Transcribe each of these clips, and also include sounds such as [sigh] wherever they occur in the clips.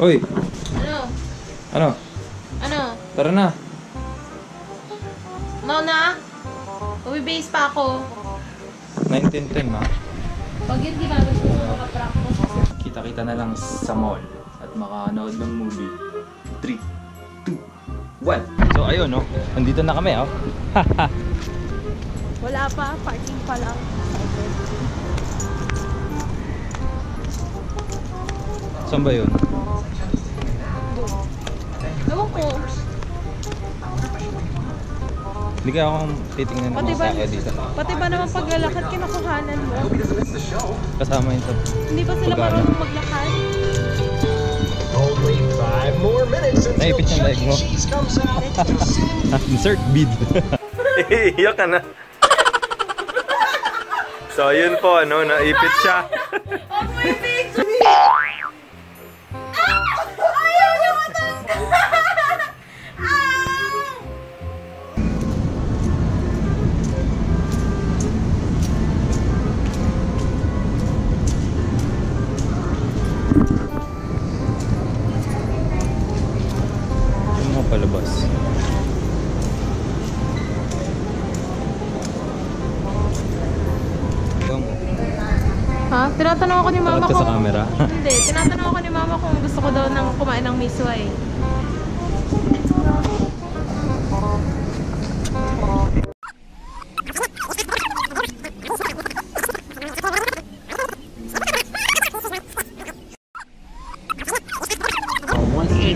Uy, Ano? ano? Ano? Tara na. Na? Uwi-base pa ako. 1910 ma. Pag yun ginagawa ko sa makapractice. Kita-kita na lang sa mall at makanood ng movie. 3, 2, 1. So ayun no, nandito na kami oh. [laughs] Wala pa, parking pa lang. Saan ba yun? Ewan ko. Hindi kaya akong titingnan ng Pati mga ba, sakya dito. pati ba naman paglalakad kinukuhanan mo? Kasama yun sa... Hindi ba sila Pagano? marunong maglakad? Only five more minutes until Naipit yung leg mo. Cheese comes out. [laughs] Insert bid. [laughs] Iyak ka na. so yun po, ano, naipit siya. [laughs] Yung Ha? Tinatanong ako ni mama takot ka kung... sa camera. [laughs] Hindi, tinatanong ako ni mama kung gusto ko daw ng kumain ng miswa eh.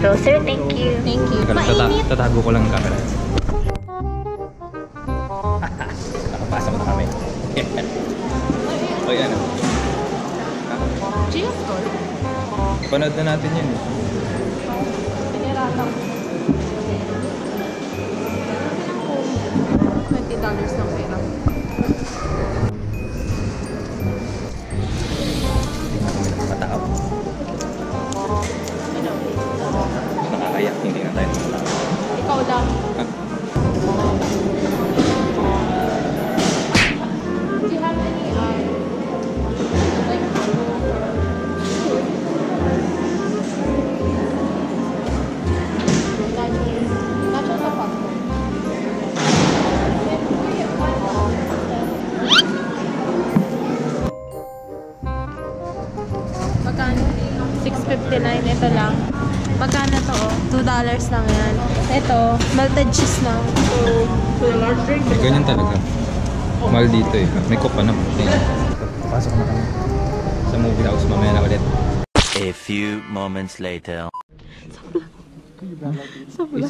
Go, sir. Thank you. Thank you. Tata tatago ko lang ang camera. [laughs] Nakapasok na kami. [laughs] Oy, ano? Gio store. Panood na natin yun. Magkano? 6.59. Ito lang. Magkano to? oh? $2 lang yan. Ito, melted cheese lang. Eh, ganyan talaga. Mahal dito eh. May copa na. Pasok na kami. Sa movie house mamaya na ulit. A few moments later. It's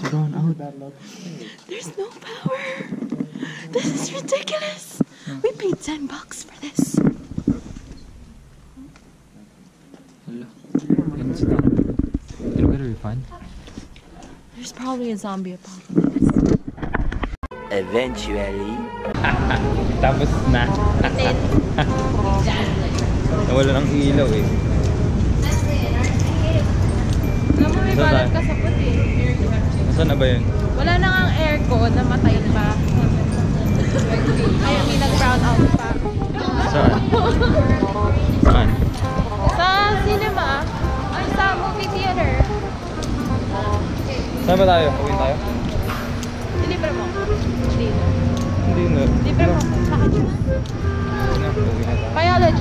brown out. There's no power. This is ridiculous. We paid 10 bucks for this. Tano. Did we get a refund? There's probably a zombie apocalypse. Eventually. [laughs] Tapos na. [laughs] Nawala ng ilaw eh. Alam mo, may Saan balat tayo? ka sa puti. Nasaan na ba yun? Wala na nga ang aircon, namatay pa. Ay, [laughs] Saan ba tayo? Uwin tayo? Dilibre mo. Hindi na. Hindi na. Dilibre mo. Ano? Bakit yun? Uwi na. Kaya lunch